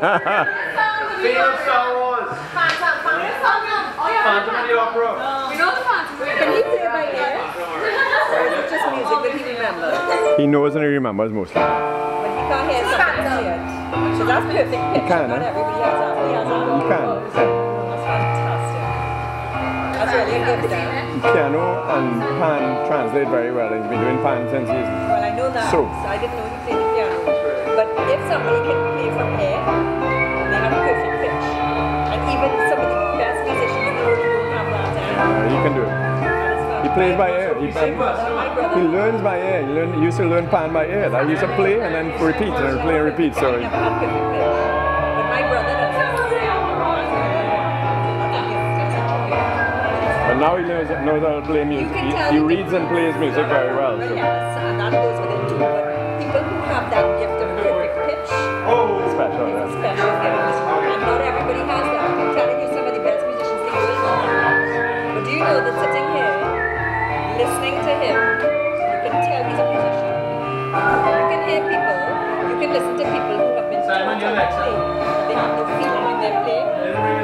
Favorite Star Wars. Phantom, Phantom. Oh yeah. Phantom of the Opera. We know the Phantom. Can he play by ear? Or is it just music that he remembers? he knows and he remembers mostly. But he can't hear something see. So that's perfect pitch. can, Not eh? everybody has that. He has that. He can. That's fantastic. That's really a gift there. Piano and pan translate very well. He's been doing pan since he's Well, I know that. So- So I didn't know he played the piano. But if somebody can play from here, they have a perfect pitch. And even some of the best musicians in the world don't have that. Uh, he can do it. He plays by ear. He, Sing us. My he learns by ear. He, learn, he used to learn pan by ear. I used to play and then repeat and play and repeat. So never had perfect pitch. But my brother does. But now he knows, knows how to play music. He, he reads and plays music very well. So. Yes, and that goes with it too. But people who have that you know that sitting here, listening to him, you can tell he's a musician. You can hear people, you can listen to people who have been Simon, taught you're how to play. They have no feeling in their play.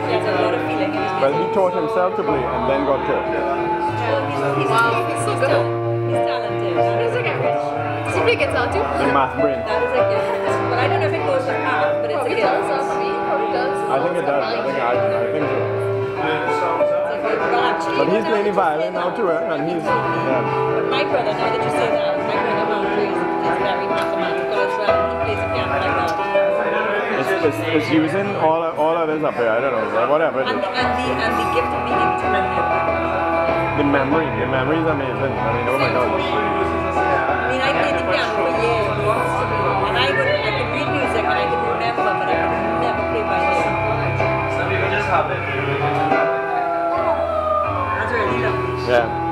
He has a lot of feeling in his music. Well, he taught himself to play and then got taught. Well, he's, he's, Wow, he's so good. He's talented. That is a gift. Does he play guitar too? The math brain. That is a gift. But I don't know if it goes with math, but it's a Probably gift. does. For me, probably does. I think it does. I think I, I think so. Learn the songs out. It's a gift. Well, actually, But he's playing violin now too, eh? and he's yeah. But my brother, now that you say that, my brother Andrew is, is very mathematical as well. He plays piano like that. It's, it's, it's using all all of this up here. I don't know, but whatever. And, and, the, and the gift of being able to remember. The memory, the memory is amazing. I mean, oh my god. I mean, I played the piano for years. Yeah.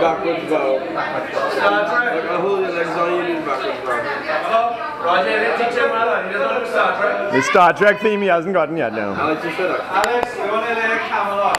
Backwards bow. Star Trek. Like, I'll hold your legs on you, do backwards bow. Hello? Roger, didn't teach. He doesn't know Star Trek. The Star Trek theme he hasn't gotten yet now. Alex, you shut up. Alex, we want to lay a camel on.